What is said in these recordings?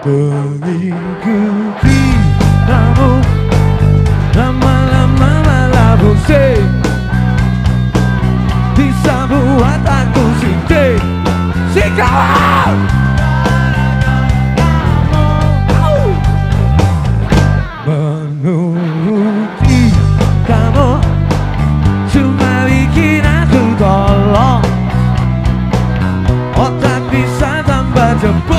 Mengikuti kamu Lama-lama malah bosan Bisa buat aku sinting Si kawan Menuruti kamu Cuma bikin aku tolong. Otak bisa tambah jempol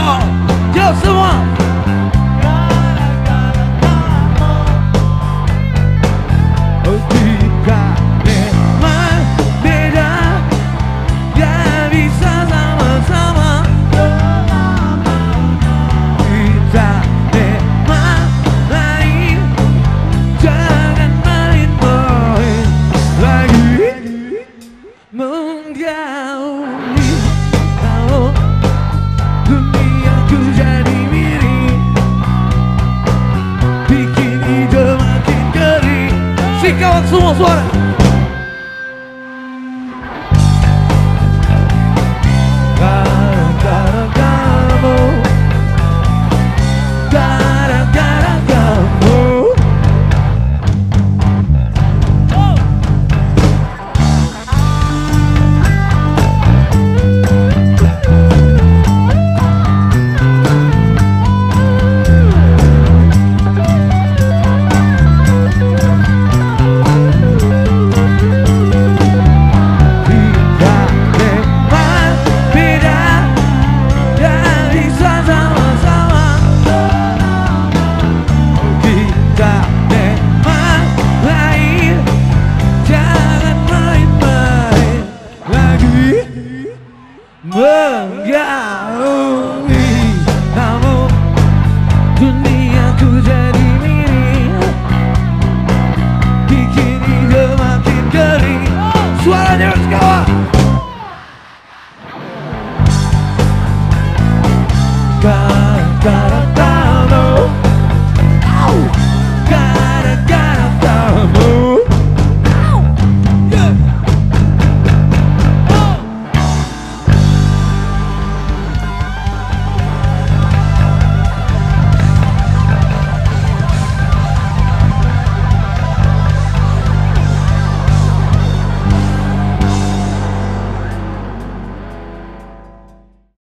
Bikin ide makin kering Si kawan semua suara menggaungi kamu. Duniaku jadi mirip, kini dia makin kering suaranya harus kawan